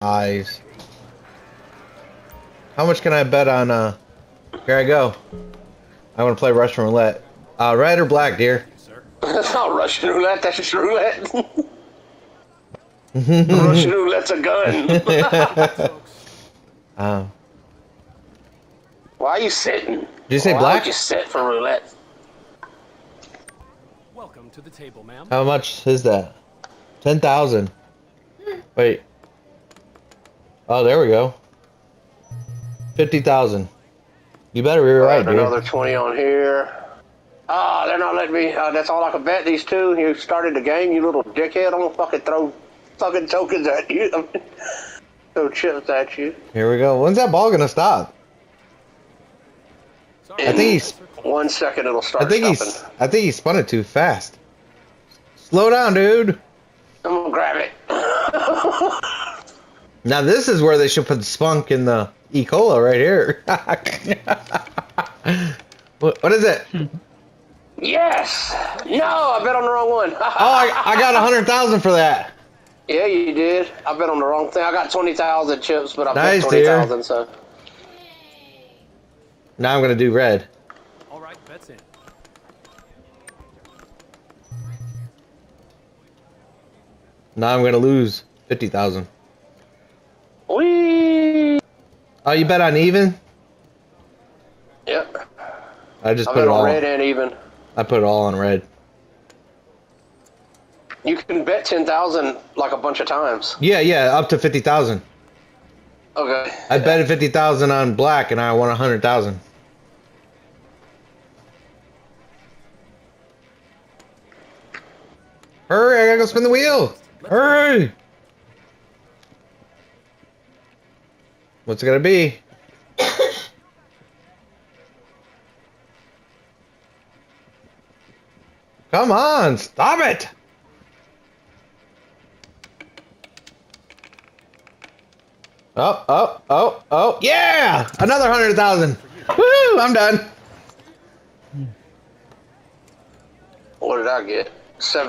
Eyes. How much can I bet on, uh, here I go. I want to play Russian roulette. Uh, red or black, dear? That's not Russian roulette, that's just roulette. Russian roulette's a gun. Um, Why are you sitting? did you say Why black? would you sit for roulette? Welcome to the table, ma'am. How much is that? 10,000. Wait. Oh, there we go. 50,000. You better be right, dude. Another 20 on here. Ah, they're not letting me. Uh, that's all I can bet these two. You started the game, you little dickhead. I'm gonna fucking throw fucking tokens at you. throw chips at you. Here we go. When's that ball gonna stop? Sorry, I think he's. One second, it'll start I think stopping. he's. I think he spun it too fast. Slow down, dude. I'm gonna grab it. Now this is where they should put Sprunk in the E. Cola right here. what, what is it? Hmm. yes. No, I bet on the wrong one. Oh, I, I got a hundred thousand for that. yeah, you did. I bet on the wrong thing. I got 20,000 chips, but I Nice, bet 20,000. So Now I'm gonna do red. All right, bets in. Now I'm gonna lose fifty thousand. we. Oh, you bet on even? Yep. I just I put bet it on all. red and even. I put it all on red. You can bet 10,000 like a bunch of times. Yeah, yeah, up to fifty thousand. Okay. I betted fifty thousand on black, and I won a hundred thousand. Hurry! I gotta go spin the wheel. Hurry! What's it gonna be? Come on, stop it! Oh, oh, oh, oh, yeah! Another hundred thousand. Woo! I'm done. What did I get? Seven.